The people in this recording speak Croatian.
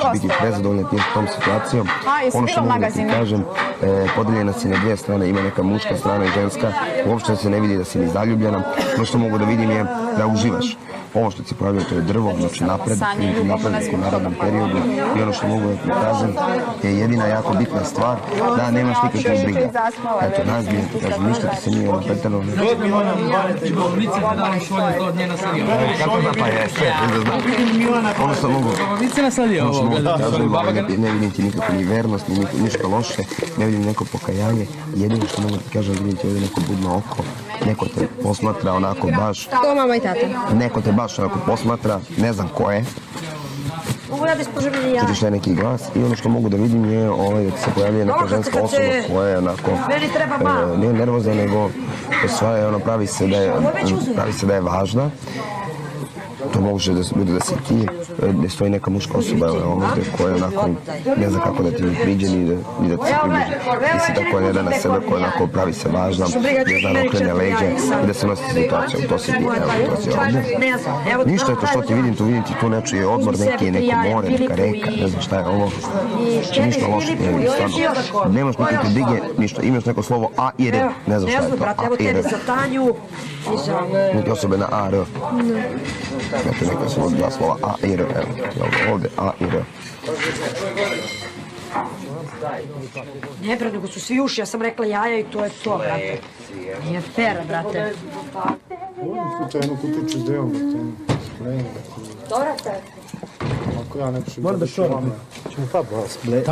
će biti prezadovoljna tim tom situacijom. A, Ono što mogu da ti kažem, e, podeljena si na dvije strane, ima neka muška strana i ženska, uopšte se ne vidi da si ni zaljubljena. Ono što mogu da vidim je da uživaš. Ovo što se pojavljuje to je drvo, znači napred, Sanje, i napredak u narednom periodu i ono što mogu da ti kažem je jedina jako bitna stvar da nemaš nikakve briga. Eto, najzbiljno ti kažem, ništa ti se nije ono pretjerano ne Lice te dali šolje to od nje nasljedio. Kako da pa jeste, da znam. Ono što mogu, ono što mogu da kažem, ne, vidim ti nikakvu ni vernost, ni ništa loše, ne vidim neko pokajanje. Jedino što mogu da ti kažem, vidim ti ovdje neko budno oko, neko te posmatra onako baš, To mama i tata. neko te baš onako posmatra, ne znam ko je, Mogu ja da ispoželim ja. čutiš taj neki glas i ono što mogu da vidim je ovaj, da se pojavljuje neka ženska osoba koja je onako Meni treba malo. e, nije nervozna nego sva je ono pravi se da je pravi se da je važna to može da bude da si ti, e, gdje stoji neka muška osoba evo, ovdje koja je onako, ne zna kako da ti priđe ni da, ni da ti se približi. Ti si tako ne da na sebe koja onako pravi se važna, ne zna da okrene leđe i da se nosi s situacijom, to si ti, evo, to si ovdje. Ništa je to što ti vidim, tu vidim ti tu nečiji odmor, neki, neko more, neka reka, ne znam šta je ovo. Znači, ništa loše ne vidim, stvarno. Nemaš nikakve dige, ništa, imaš neko slovo A i R, ne znam šta je to, A i R. Neke osobe na A, R. Znate, neka su dva slova A i R, evo, ovdje A i R. Ne bre, nego su svi uši, ja sam rekla jaja i to je to, brate. Nije fair, brate. Slučajno kutuču s devom, brate. Spremno, brate. Ako ja ne pišem... Moram da šoram. Ćemo pa bas, ble.